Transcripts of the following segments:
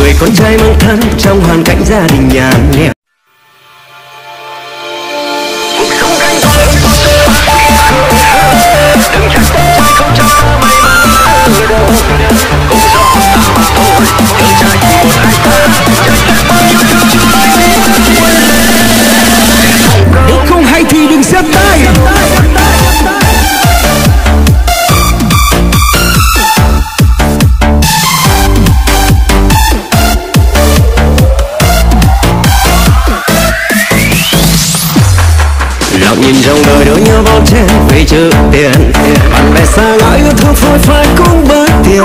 người con trai mang thân trong hoàn cảnh gia đình nhà nghèo nếu không hay thì đừng xếp tay. Chữ tiền. Bạn bè xa ngã yêu thương phôi phai cũng bởi tiền.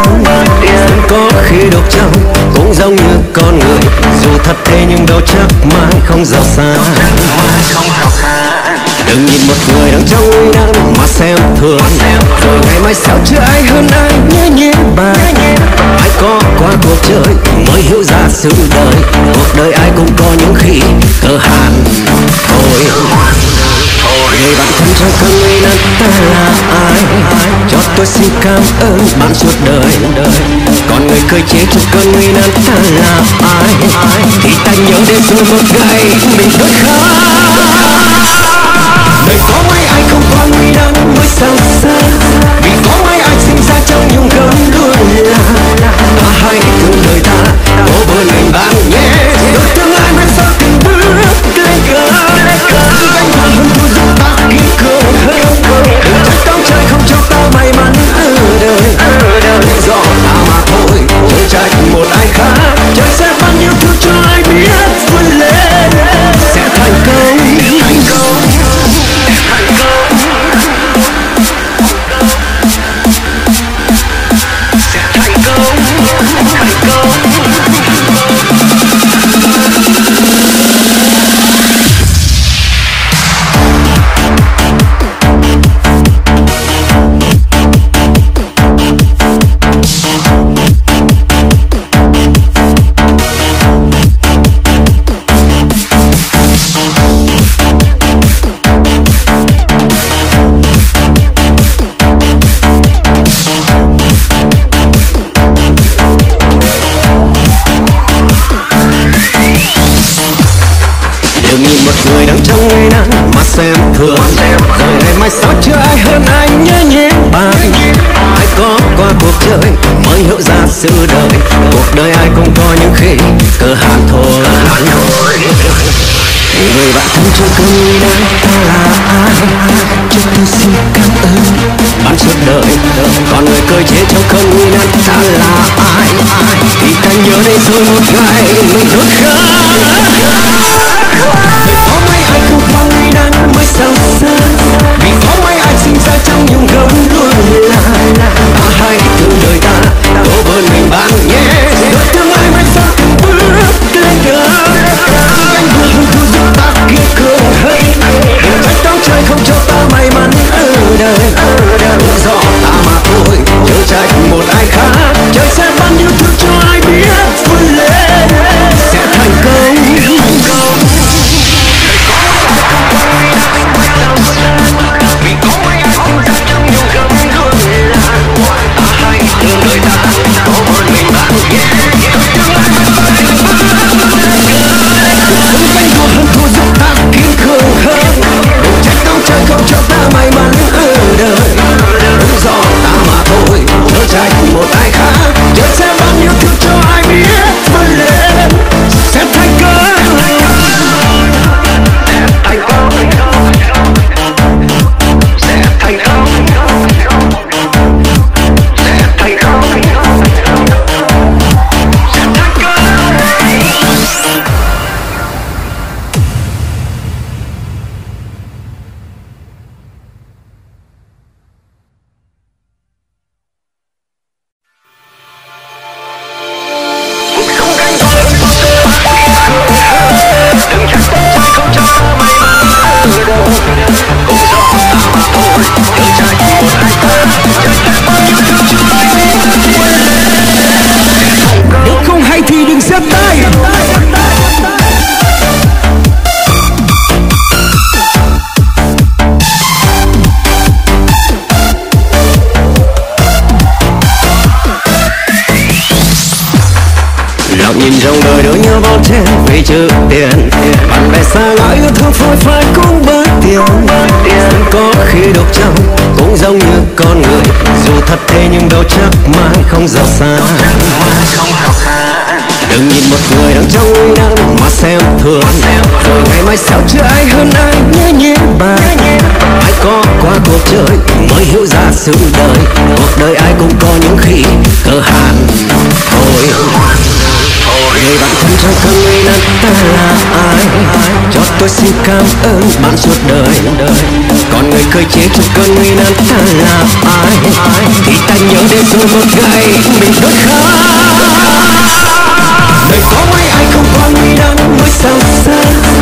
Tiền có khi độc trong cũng giống như con người. Dù thật thế nhưng đâu chắc mãi không giàu sang. Đừng nhìn một người đang trong nguy nan mà xem thường. Rồi ngày mai sao chưa ai hơn ai? Nhớ nhé bà. Ai có qua cuộc chơi mới hiểu ra sự đời. Cuộc đời ai cũng có những khi cơ hạn thôi người bạn thân trong cơn nguy nan ta là ai cho tôi xin cảm ơn bạn suốt đời còn người cười chế trong cơn nguy nan ta là ai thì ta nhớ đến rồi một ngày mình đôi khác đời có mấy ai không qua nguy nan mới sao xa vì có mấy ai sinh ra trong những cơn luôn là ta hãy thương đời ta cố bơi mình bạn trong ngày nắng mà xem thường rồi ngày mai sau chưa ai hơn anh nhớ nhé bạn ai có qua cuộc chơi mới hiểu ra sự đời cuộc đời ai cũng có những khi cơ hạn thôi người bạn thân trong cơn nguy ta là ai cho tôi xin cảm ơn bạn suốt đời còn người cơ chế trong cơn nguy nan ta là ai thì ta nhớ đến rồi một ngày mình đốt khác Lại yêu thương phôi phai cũng bởi tiền có khi độc trong cũng giống như con người. Dù thật thế nhưng đâu chắc mãi không giàu xa. đừng nhìn một người đang trong nguy nan mà xem thường. Rồi ngày mai sao chưa ai hơn ai nhớ nhé bà. Ai có qua cuộc chơi mới hiểu ra sự đời. Cuộc đời ai cũng có những khi, cơ hàn tôi xin cảm ơn bạn suốt đời đời, còn người cười chế trong cơn nguy nan ta là ai? Thì ta nhớ đến rồi một ngày mình đốt khói đời có mấy ai không qua nguy nan mới sao xa.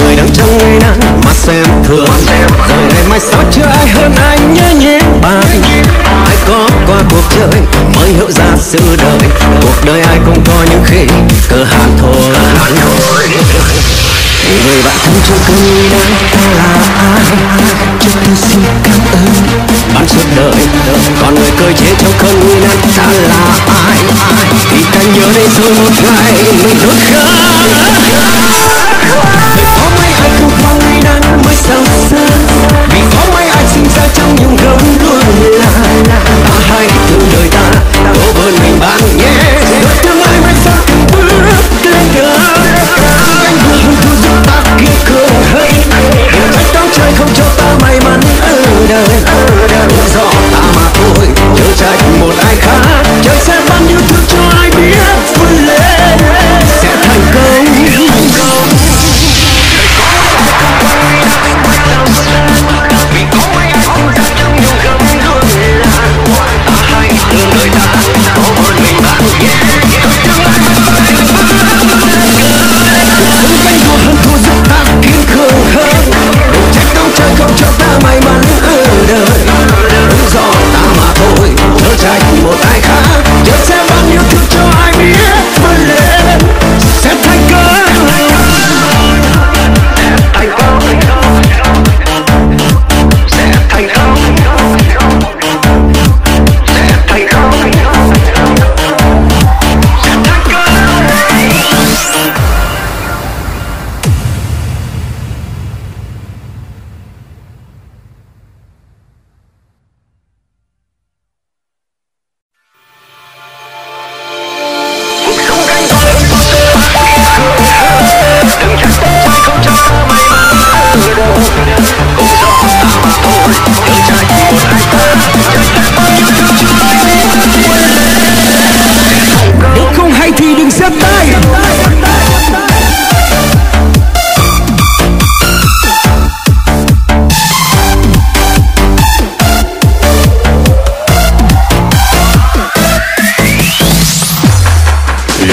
Người đang trong nguy nan mà xem thường. Rồi ngày mai sau chưa ai hơn anh nhớ nhé. Bạn ai có qua cuộc chơi mới hiểu ra sự đời. Cuộc đời ai cũng có những khi cơ hạn thôi. Người bạn thân chưa cơn nguy nan ta là ai? Cho tôi xin cảm ơn. Bạn suốt đời, còn người cơ chế trong cơn nguy nan ta là ai? Thì ta nhớ đến rồi một ngày, mình đốt khát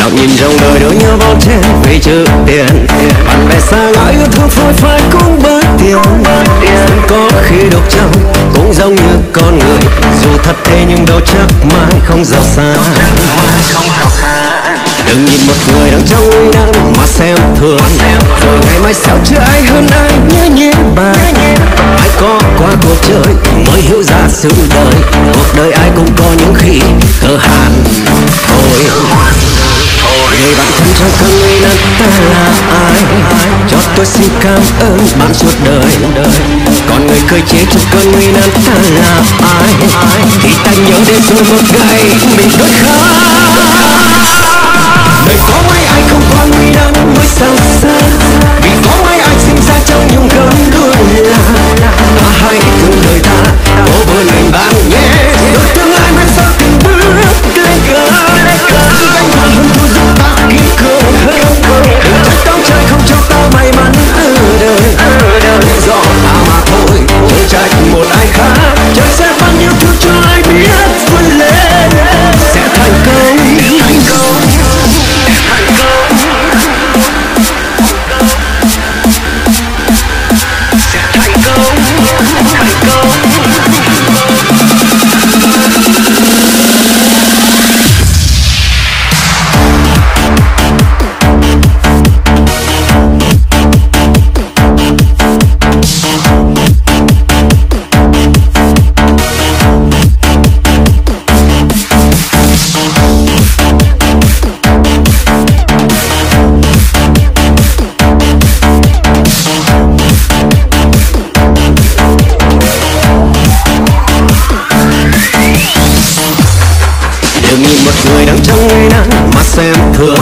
Lặng nhìn trong đời đôi nhau bao trên vì chữ tiền. Bạn bè xa ngã yêu thương phôi phai cũng bớt tiền. Có khi độc trong cũng giống như con người. Dù thật thế nhưng đâu chắc mãi không giàu sang Đừng nhìn một người đang trong nguy nan mà xem thường. Rồi ngày mai sao chưa ai hơn ai nhớ nhé bà? Ai có qua cuộc chơi mới hiểu ra sự đời? Cuộc đời ai cũng có những khi cơ hàn. Thôi người bạn thân trong cơn nguy nan ta là ai? Cho tôi xin cảm ơn bạn suốt đời. Còn người cười chế trong cơn nguy nan ta là ai? Khi ta nhớ đến rồi một ngày, mình đôi khác người đang trong ngày nắng mà xem thường.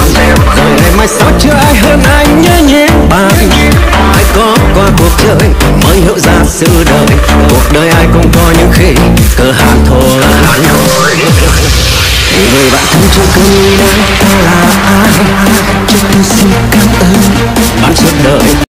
Rồi ngày mai sao chưa ai hơn anh nhớ nhé bạn ai có qua cuộc chơi mới hiểu ra sự đời. Cuộc đời ai cũng có những khi cơ hạn thôi. Người bạn thân chưa cứ nghĩ đến ta là ai? Cho tôi xin cảm ơn. Bạn suốt đời.